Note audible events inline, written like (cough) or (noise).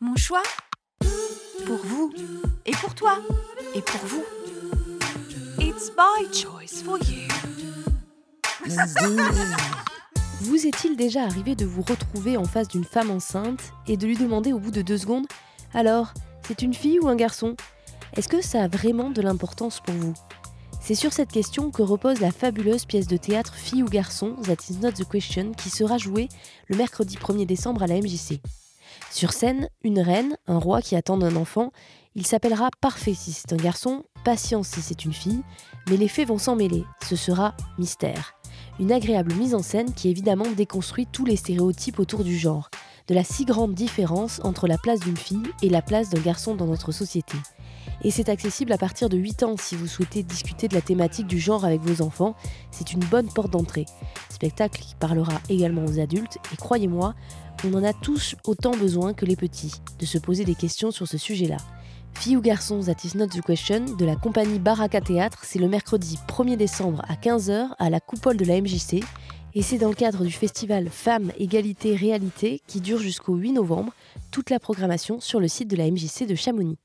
Mon choix Pour vous. Et pour toi. Et pour vous. It's my choice for you. (laughs) Vous est-il déjà arrivé de vous retrouver en face d'une femme enceinte et de lui demander au bout de deux secondes Alors, c'est une fille ou un garçon? Est-ce que ça a vraiment de l'importance pour vous? C'est sur cette question que repose la fabuleuse pièce de théâtre Fille ou garçon, That is not the question, qui sera jouée le mercredi 1er décembre à la MJC. Sur scène, une reine, un roi qui attend un enfant. Il s'appellera Parfait si c'est un garçon, Patience si c'est une fille, mais les faits vont s'en mêler. Ce sera mystère. Une agréable mise en scène qui évidemment déconstruit tous les stéréotypes autour du genre, de la si grande différence entre la place d'une fille et la place d'un garçon dans notre société. Et c'est accessible à partir de 8 ans si vous souhaitez discuter de la thématique du genre avec vos enfants, c'est une bonne porte d'entrée. Spectacle qui parlera également aux adultes, et croyez-moi, on en a tous autant besoin que les petits, de se poser des questions sur ce sujet-là. Fille ou garçon, that is not the question, de la compagnie Baraka Théâtre, c'est le mercredi 1er décembre à 15h à la coupole de la MJC. Et c'est dans le cadre du festival Femmes, Égalité, Réalité qui dure jusqu'au 8 novembre. Toute la programmation sur le site de la MJC de Chamonix.